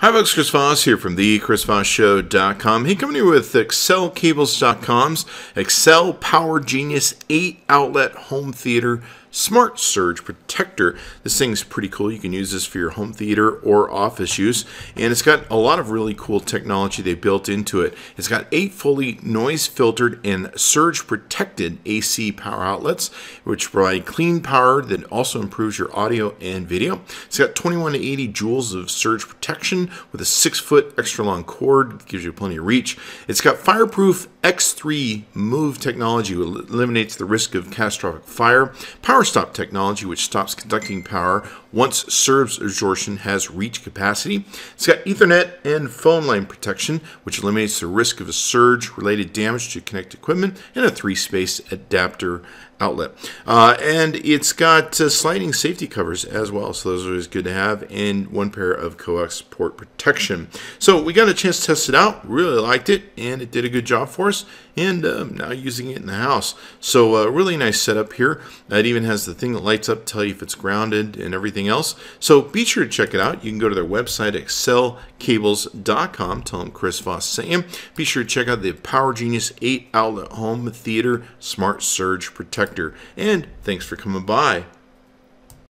Hi folks, Chris Voss here from the ChrisVossShow.com. Hey, coming here with accellcables.com's Accell Power Genius 8 outlet home theater Smart Surge Protector. This thing's pretty cool. You can use this for your home theater or office use. And it's got a lot of really cool technology they built into it. It's got eight fully noise filtered and surge protected AC power outlets, which provide clean power that also improves your audio and video. It's got 21 to 80 joules of surge protection with a six foot extra long cord, gives you plenty of reach. It's got fireproof X3 MOV technology, which eliminates the risk of catastrophic fire. Power power stop technology, which stops conducting power once surge absorption has reached capacity. It's got Ethernet and phone line protection, which eliminates the risk of a surge related damage to connected equipment, and a three space adapter outlet. Uh, and it's got uh, sliding safety covers as well, so those are always good to have, and one pair of coax port protection. So we got a chance to test it out, really liked it, and it did a good job for us, and um, now using it in the house. So uh, really nice setup here. It even has the thing that lights up, tell you if it's grounded and everything else. So be sure to check it out. You can go to their website, accellcables.com. Tell them Chris Voss sent. Be sure to check out the Power Genius 8 outlet home theater smart surge protector. And thanks for coming by.